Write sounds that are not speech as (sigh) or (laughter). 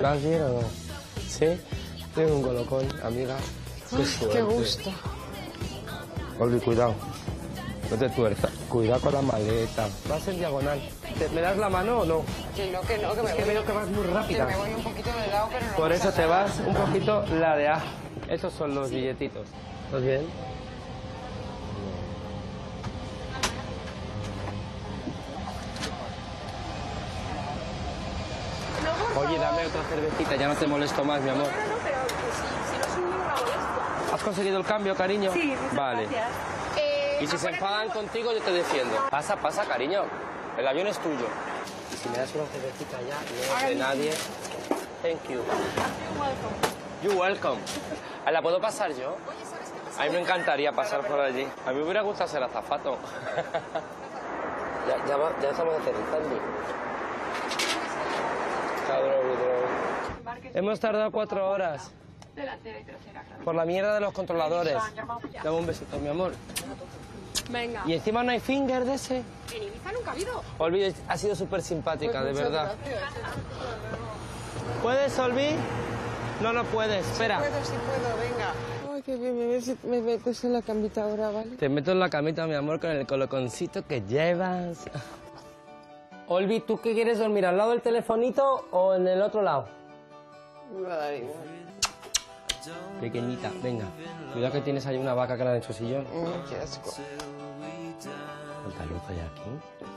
¿Vas bien o no? ¿Sí? Tienes un colocón, amiga. Qué, suerte. Qué gusto. Olvi, cuidado. No te tuerzas. Cuidado con la maleta. Vas en diagonal. ¿Te- ¿Me das la mano o no? Que no, que no, que me Es que voy. veo que vas muy Que rápida. me voy un poquito de lado, pero no Por eso te vas un poquito ladeado. Esos son los billetitos. ¿Estás bien? Oye, dame otra cervecita, ya no te molesto más, mi amor. ¿Has conseguido el cambio, cariño? Sí, muchas Vale. gracias. Y si se enfadan contigo, yo te defiendo. Pasa, pasa, cariño. El avión es tuyo. Y si me das una cervecita ya, no es de nadie. Thank you. You're welcome. ¿Ah, ¿La puedo pasar yo? A mí me encantaría pasar por allí. A mí me hubiera gustado ser azafato. (laughs) ya, ya, va- ya estamos aterrizando. Hemos tardado cuatro horas. Por la mierda de los controladores. Dame un besito, mi amor. Venga. Y encima no hay finger de ese. En Ibiza nunca ha habido. Olvi ha sido súper simpática, de Muchas verdad. gracias. ¿Puedes, Olvi? No, no puedes. Espera. Puedo, sí puedo, venga. Ay, qué bien, me, ves- me metes en la camita ahora, ¿vale? Te meto en la camita, mi amor, con el coloconcito que llevas. Olvi, ¿tú qué quieres dormir? ¿Al lado del telefonito o en el otro lado? Pequeñita, venga. Cuidado que tienes ahí una vaca que la han hecho sillón. Mm, qué asco. ¿Cuánta luz hay aquí?